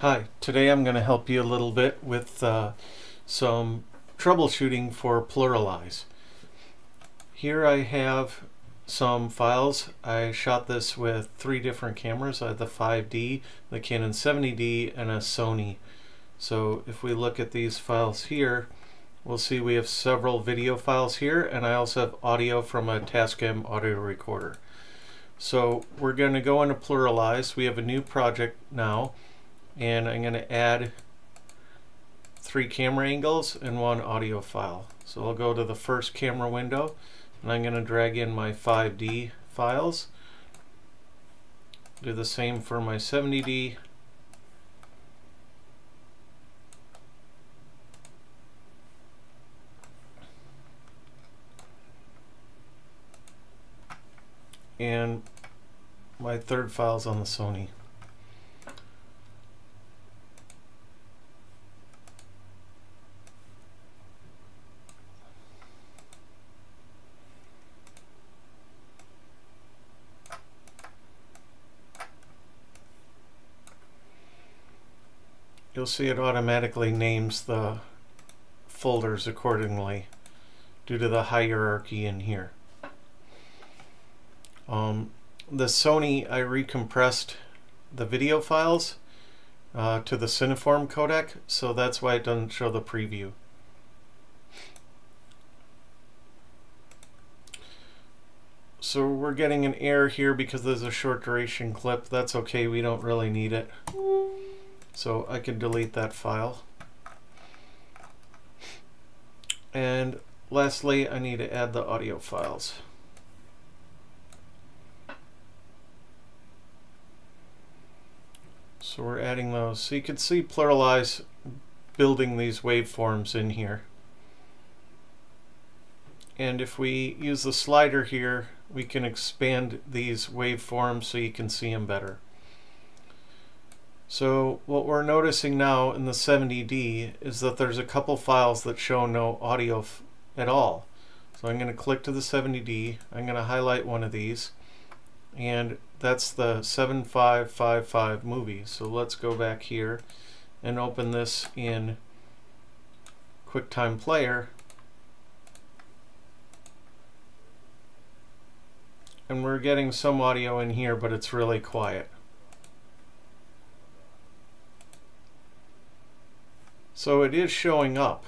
Hi, today I'm going to help you a little bit with uh, some troubleshooting for PluralEyes. Here I have some files. I shot this with three different cameras. I have the 5D, the Canon 70D, and a Sony. So if we look at these files here, we'll see we have several video files here, and I also have audio from a Tascam audio recorder. So we're going to go into PluralEyes. We have a new project now and I'm going to add three camera angles and one audio file. So I'll go to the first camera window and I'm going to drag in my 5D files. Do the same for my 70D. And my third file's on the Sony. You'll see it automatically names the folders accordingly due to the hierarchy in here. Um, the Sony, I recompressed the video files uh, to the Cineform codec, so that's why it doesn't show the preview. So we're getting an error here because there's a short duration clip. That's okay, we don't really need it. So I can delete that file. And lastly, I need to add the audio files. So we're adding those. So you can see PluralEyes building these waveforms in here. And if we use the slider here, we can expand these waveforms so you can see them better. So what we're noticing now in the 70D is that there's a couple files that show no audio at all. So I'm going to click to the 70D, I'm going to highlight one of these, and that's the 7555 movie. So let's go back here and open this in QuickTime Player. And we're getting some audio in here, but it's really quiet. So it is showing up,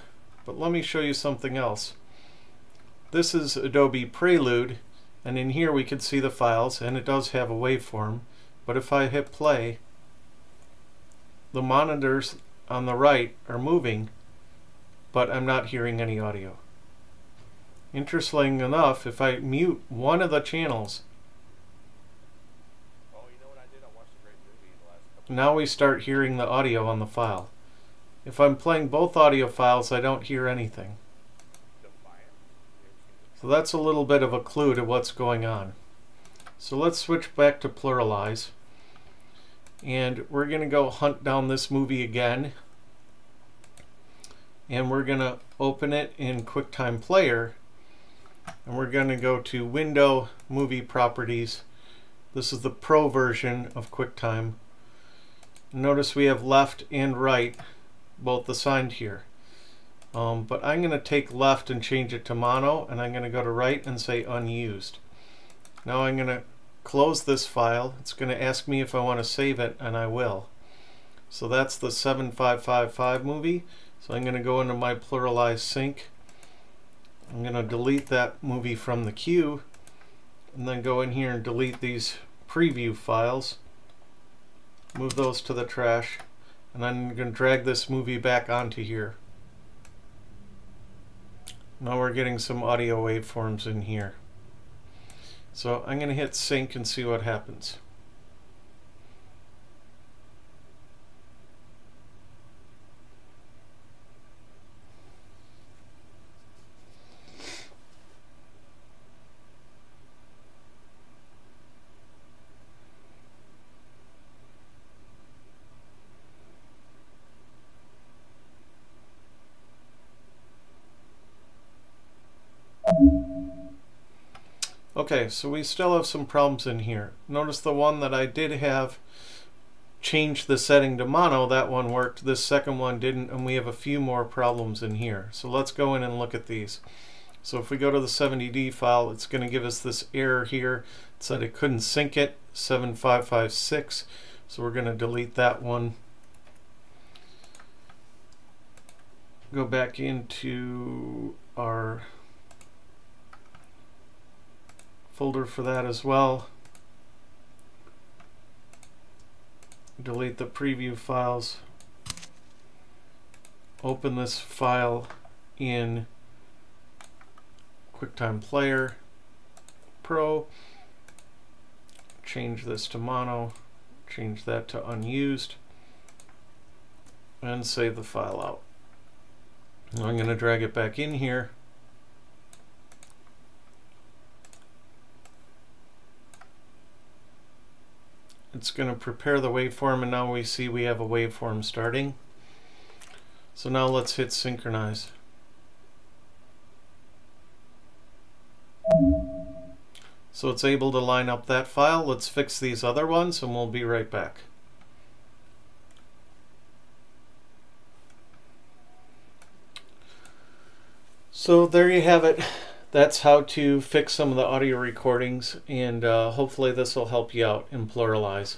but let me show you something else. This is Adobe Prelude, and in here we can see the files, and it does have a waveform, but if I hit play, the monitors on the right are moving, but I'm not hearing any audio. Interesting enough, if I mute one of the channels, oh, now we start hearing the audio on the file. If I'm playing both audio files, I don't hear anything. So that's a little bit of a clue to what's going on. So let's switch back to PluralEyes. And we're going to go hunt down this movie again. And we're going to open it in QuickTime Player. And we're going to go to Window, Movie Properties. This is the Pro version of QuickTime. Notice we have left and right both assigned here. Um, but I'm going to take left and change it to mono and I'm going to go to right and say unused. Now I'm going to close this file. It's going to ask me if I want to save it and I will. So that's the 7555 movie. So I'm going to go into my pluralized sync. I'm going to delete that movie from the queue and then go in here and delete these preview files. Move those to the trash and I'm going to drag this movie back onto here. Now we're getting some audio waveforms in here. So I'm going to hit sync and see what happens. Okay, so we still have some problems in here. Notice the one that I did have changed the setting to mono, that one worked. This second one didn't, and we have a few more problems in here. So let's go in and look at these. So if we go to the 70D file, it's going to give us this error here. It said it couldn't sync it, 7556. So we're going to delete that one. Go back into our folder for that as well. delete the preview files, open this file in QuickTime Player Pro, change this to mono, change that to unused, and save the file out. I'm going to drag it back in here. It's going to prepare the waveform and now we see we have a waveform starting. So now let's hit synchronize. So it's able to line up that file. Let's fix these other ones and we'll be right back. So there you have it. That's how to fix some of the audio recordings and uh, hopefully this will help you out in PluralEyes.